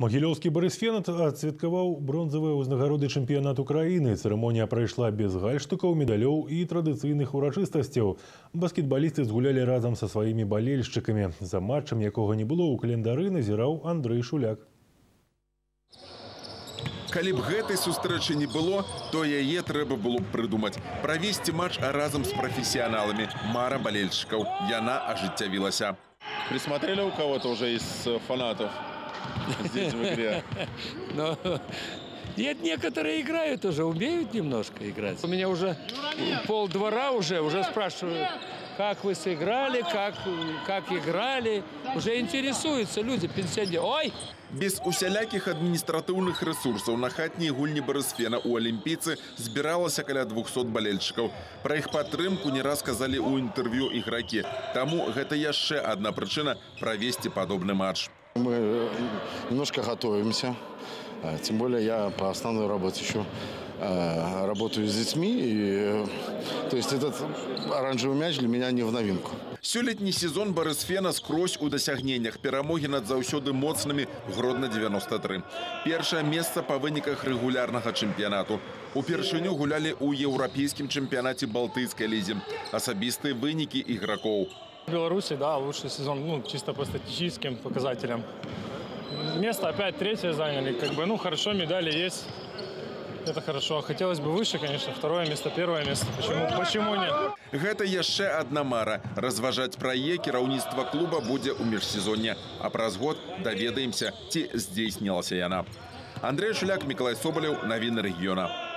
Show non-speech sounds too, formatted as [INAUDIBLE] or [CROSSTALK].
Магілёўскі барысфен адсвяткаваў бронзавыя ўзнагароды чэмпіянату краіны. Цырымонія прайшла без гальштукаў, медалёў і традыцыйных урачыстасцяў. Баскетбалісты згулялі разам са сваімі балельшчыкамі. За матчам, якога не было ў календары, назіраў Андрэй Шуляк. Калі б гэтай сустрэчы не было, то яе трэба было б прыдумаць. Правесці матч разам з прафесіяналамі. Мара балельшчыкаў. Яна ажыццявілася. Присмотрели у кого-то уже из э, фанатов [LAUGHS] здесь в игре? Но нет, некоторые играют уже, умеют немножко играть. У меня уже пол двора уже, уже спрашивают, как вы сыграли, как, как играли. Уже интересуются люди, пенсионеры. Ой, Без усялякіх адміністратыўных рэсурсаў на хатняй гульні барысфена ў алімпійцы збіралася каля 200 балельшчыкаў. Пра іх падтрымку не раз казалі ў інтэрв'ю ігракі. Таму гэта яшчэ одна прычына правесці падобны матч. Мы э, немножко готовимся. Э, Тем более я по основной работе еще э, работаю с детьми. И, э, то есть этот оранжевый мяч для меня не в новинку. Сёлетні сезон барысфена скрозь у дасягненнях перамогі над заўсёды моцнымі гродна 93. Першае месца па выніках рэгулярнага чэмпіянату. Упершыню гулялі ў еўрапейскім чэмпіянаце балтыйскай лізе. Асабістыя вынікі ігракоў. В Беларуси, да, лучший сезон, ну, чисто по статистическим показателям. Место опять третье заняли, как бы, ну, хорошо, медали есть. Это хорошо. Хотелось бы выше, конечно, второе место, первое место. Почему, почему нет? Гэта яшчэ адна мара. Разважаць пра яе кіраўніцтва клуба будзе ў міжсезонне. А праз год даведаемся, ці здзейснілася яна. Андрей Шуляк, Миколай Соболев, Новины региона.